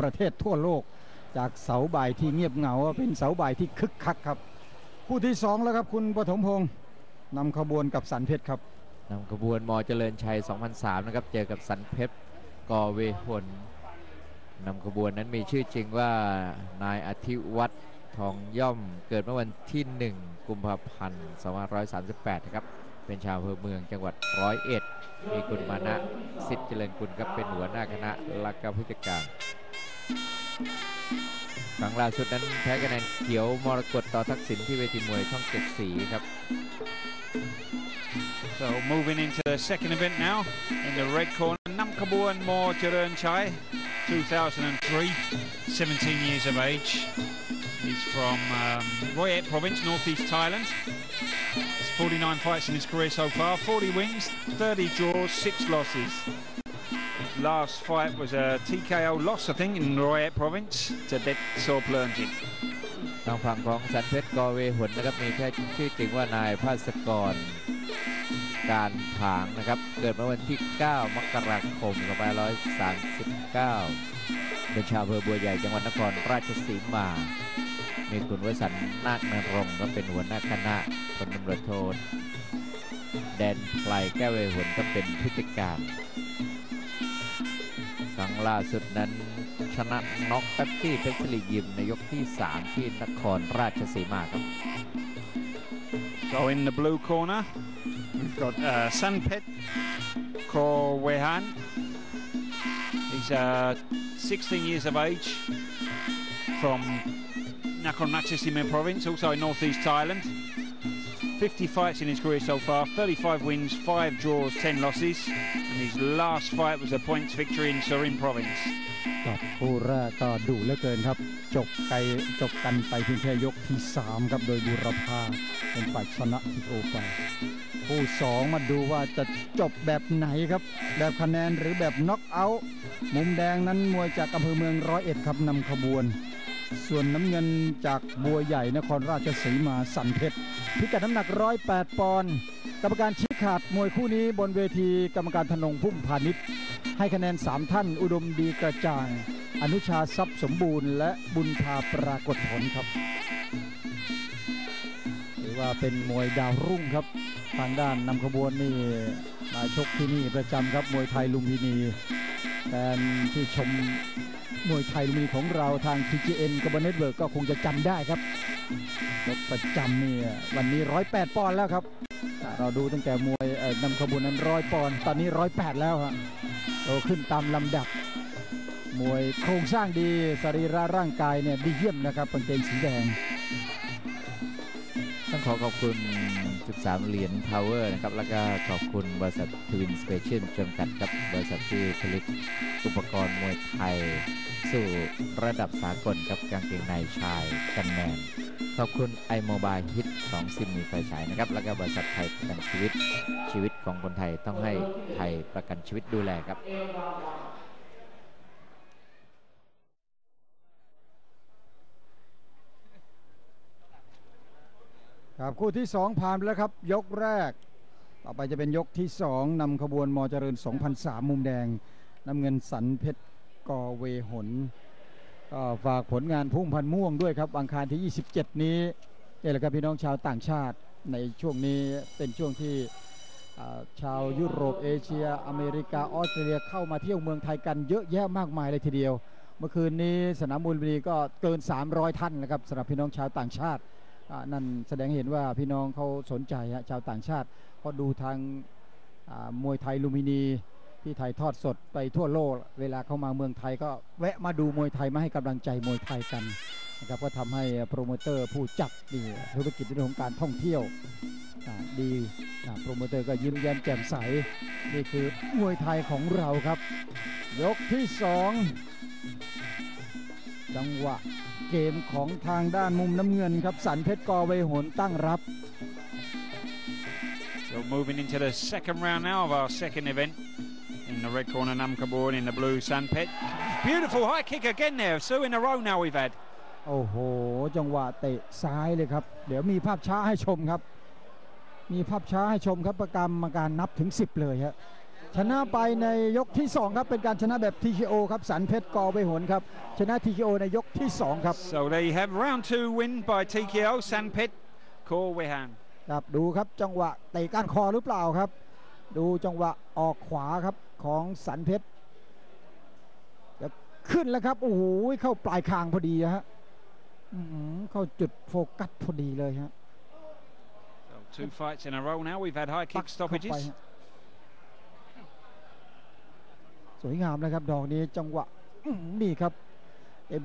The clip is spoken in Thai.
ประเทศทั่วโลก จากเสาบ่ายที่เงียบเหงาเป็นเสาบ่ายที่คึกคักครับคู่ที่สองแล้วครับคุณปฐมพงศ์นำขบวนกับสันเพชรครับนำขบวนมอเจริญชัย 2003 นะครับ เจอกับสันเพชรกอเวหนนำขบวนนั้นมีชื่อจริงว่านายอธิวัตรทองย่อมเกิดเมื่อวันที่ 1 กุมภาพันธ์ 2538 นะครับ เป็นชาวอำเภอเมืองจังหวัดร้อยเอ็ด มีคุณมานะสิทธิ์เจริญกุลครับเป็นหัวหน้าคณะและก็ผู้จัดการ ครั้งล่าสุดนั้นแพ้คะแนนเขียวมรกตต่อทักษิณที่เวทีมวยช่องเจ็ดสีครับ So moving into the second event now in the red corner, Namkabuan Mo Charan Chai, 2003, 17 years of age. He's from um, Royet Province, northeast Thailand. He's 49 fights in his career so far, 40 wins, 30 draws, 6 losses. Last fight was a TKO loss, I think, in Royet Province to Det Sorplernjit. ทางฝั่งของสันเพชรกอเวหุนนะครับมีแค่ชื่อจริงว่านายภาสกรการผางนะครับ เกิดเมื่อวันที่ 9 มกราคม2539 เป็นชาวอำเภอบัวใหญ่จังหวัดนครราชสีมา มีคุณวสันต์นาคนรงก็เป็นหัวหน้าคณะพลตำรวจโทแดนไพลแก้วเวหุนก็เป็นผู้จัดการ ครั้งล่าสุดนั้น ชนะน็อกแป๊บซี่เพชรสิริยิมในยกที่ 3 ที่นครราชสีมาครับ So in the blue corner, we've got uh, Sanpet Korwehan. He's uh, 16 years of age from Nakhon Ratchasima province, also in northeast Thailand. 50 fights in his career so far, 35 wins, 5 draws, 10 losses. And his last fight was a points victory in Surin province. กับคู่แรกก็ดุเหลือเกินครับ จบไกลจบกันไปเพียงแค่ยกที่ 3 ครับ โดยบุรพาเป็นฝ่ายชนะทิโอไปคู่ 2 มาดูว่าจะจบแบบไหนครับ แบบคะแนนหรือแบบน็อกเอาท์มุมแดงนั้นมวยจากอำเภอเมืองร้อยเอ็ดครับนำขบวน ส่วนน้ำเงินจากบัวใหญ่นครราชสีมาสันเพชรพิกัดน้ำหนัก 108 ปอนด์กรรมการชี้ขาดมวยคู่นี้บนเวทีกรรมการธนงพุ่มพาณิชย์ให้คะแนน 3 ท่านอุดมดีกระจ่าง อนุชาทรัพย์สมบูรณ์ และบุญพาปรากฏผลครับถือว่าเป็นมวยดาวรุ่งครับ ทางด้านนำขบวนนี่มาชกที่นี่ประจำครับมวยไทยลุมพินีแฟนที่ชม มวยไทยลุมพินีของเราทาง TGN Global Network ก็คงจะจำได้ครับชกประจำเนี่ยวันนี้ 108 ปอนด์แล้วครับ เราดูตั้งแต่มวยนำขบวนนั้นร้อยปอนด์ตอนนี้ 108 แล้วฮะโตขึ้นตามลำดับ มวยโครงสร้างดีสรีระร่างกายเนี่ยดีเยี่ยมนะครับกางเกงสีแดงต้องขอขอบคุณ 13 เหรียญ Tower นะครับ แล้วก็ขอบคุณบริษัท Twins Special จำกัดครับ บริษัทที่ผลิตอุปกรณ์มวยไทย สู่ระดับสากลครับกางเกงในชาย Gunman ขอบคุณ i-mobile Hitz 2ซิมมีไฟฉายนะครับ แล้วก็บริษัทไทยประกันชีวิตชีวิตของคนไทยต้องให้ไทยประกันชีวิตดูแลครับ ครับคู่ที่ 2 ผ่านไปแล้วครับ ยกแรก ต่อไปจะเป็นยกที่ 2นำขบวนมเจริญ 2003 มุมแดง น้ำเงินสันเพชรกอเวหนก็ฝากผลงานพุ่งพันม่วงด้วยครับอังคารที่ 27 นี้นี่แหละครับพี่น้องชาวต่างชาติในช่วงนี้เป็นช่วงที่ชาวยุโรปเอเชีย อเมริกาออสเตรเลียเข้ามาเที่ยวเมืองไทยกันเยอะแยะมากมายเลยทีเดียว เมื่อคืนนี้สนามมวยลุมพินีก็เกิน 300 ท่านนะครับสำหรับพี่น้องชาวต่างชาติ นั่นแสดงให้เห็นว่าพี่น้องเขาสนใจชาวต่างชาติเพราะดูทางมวยไทยลุมพินีที่ถ่ายทอดสดไปทั่วโลก เวลาเข้ามาเมืองไทยก็แวะมาดูมวยไทยมาให้กำลังใจมวยไทยกันนะครับก็ทำให้โปรโมเตอร์ผู้จัดนี่ธุรกิจเรื่องของการท่องเที่ยวดีโปรโมเตอร์ก็ยิ้มแย้มแจ่มใสนี่คือมวยไทยของเราครับ ยกที่สองจังหวะ เกมของทางด้านมุมน้ำเงินครับสันเพชรกอเวหนตั้งรับ So moving into the second round now of our second event. In the red corner, Namkaborn. In the blue, Sandpit. Beautiful high kick again there. Two in a row now we've had. โอ้โห จังหวะเตะซ้ายเลยครับ เดี๋ยวมีภาพช้าให้ชมครับ มีภาพช้าให้ชมครับ ประกรรมการนับถึง 10 เลยฮะ ชนะไปในยกที่ 2 ครับ เป็นการชนะแบบ TKO ครับ สันเพชรกอเวหนครับ ชนะ TKO ในยกที่ 2 ครับ So there you have round two win by TKO Sanpet Korwehan. ครับดูครับจังหวะเตะก้านคอหรือเปล่าครับ ดูจังหวะออกขวาครับของสันเพชรครับขึ้นแล้วครับ โอ้โหเข้าปลายคางพอดีฮะอื้อหือเข้าจุดโฟกัสพอดีเลยฮะ So two fights in a row now. We've had high ปั kick เข้าไป stoppages. ฮะ สวยงามนะครับ ดอกนี้จังหวะนี่ครับเต็ม